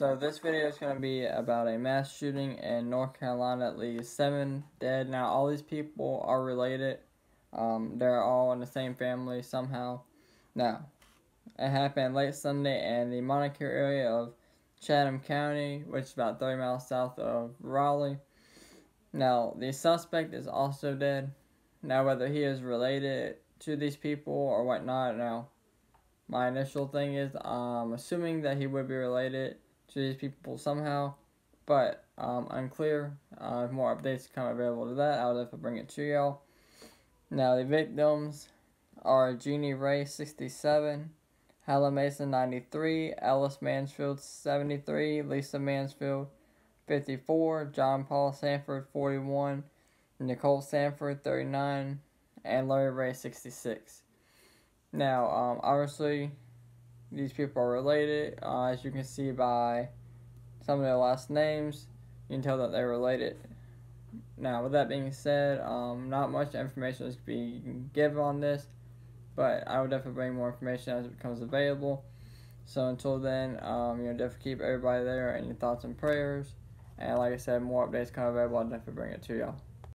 So this video is going to be about a mass shooting in North Carolina at least seven dead. Now all these people are related. Um, they're all in the same family somehow. Now, it happened late Sunday in the Moncure area of Chatham County, which is about 30 miles south of Raleigh. Now, the suspect is also dead. Now, whether he is related to these people or whatnot, now, my initial thing is um, assuming that he would be related to these people somehow, but um, unclear. Uh, more updates come available to that, I'll definitely bring it to y'all. Now, the victims are Jeannie Ray, 67, Helen Mason, 93, Ellis Mansfield, 73, Lisa Mansfield, 54, John Paul Sanford, 41, Nicole Sanford, 39, and Larry Ray, 66. Now, um, obviously, these people are related. Uh, as you can see by some of their last names, you can tell that they're related. Now, with that being said, um, not much information is being given on this, but I will definitely bring more information as it becomes available. So until then, um, you know, definitely keep everybody there and your thoughts and prayers. And like I said, more updates come available. I'll definitely bring it to y'all.